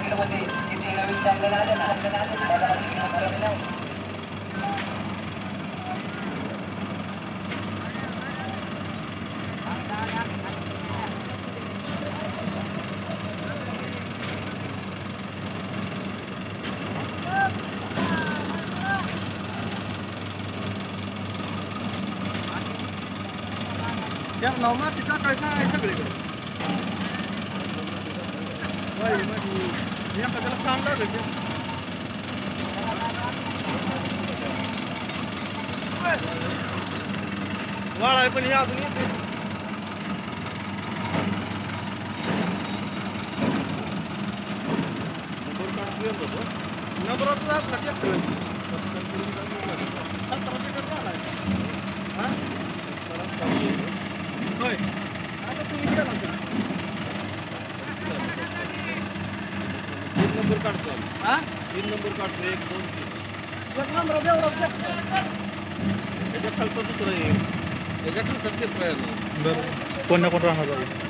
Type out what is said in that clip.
कारगिलमध्ये किती नवीन चांगलं आलं ना चांगलं आलं ना मला किती खरं नाही त्या नावमा तिचा não kadar kanlar dedi. Var ay não, yardım et. não kalkıyor não bu. Ne bıraktılar? Kaç yapıyor? Kaç yapıyor? तीन नंबर काढतो हा तीन नंबर काढतो एक दोन तीन एक नंबरात एवढाच ट्रॅक्टर त्याच्या खालचा दुसरा येईल त्याच्या खालचा तिसरा येणार बरं कोण ना